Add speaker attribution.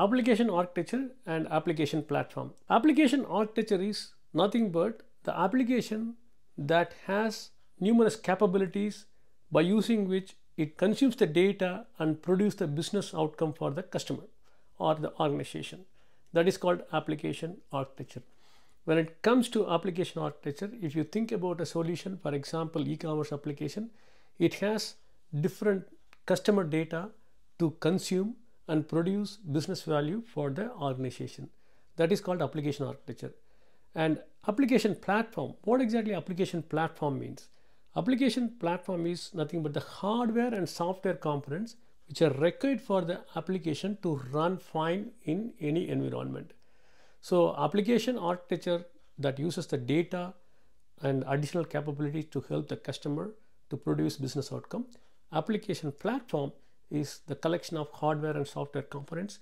Speaker 1: application architecture and application platform. Application architecture is nothing but the application that has numerous capabilities by using which it consumes the data and produce the business outcome for the customer or the organization. That is called application architecture. When it comes to application architecture, if you think about a solution, for example, e-commerce application, it has different customer data to consume and produce business value for the organization. That is called application architecture. And application platform, what exactly application platform means? Application platform is nothing but the hardware and software components which are required for the application to run fine in any environment. So application architecture that uses the data and additional capabilities to help the customer to produce business outcome. Application platform is the collection of hardware and software components